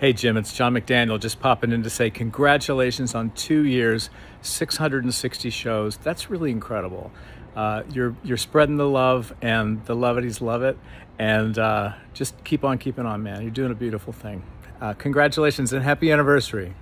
Hey Jim, it's John McDaniel just popping in to say congratulations on two years, 660 shows. That's really incredible. Uh, you're you're spreading the love and the lovities love it, and uh, just keep on keeping on, man. You're doing a beautiful thing. Uh, congratulations and happy anniversary.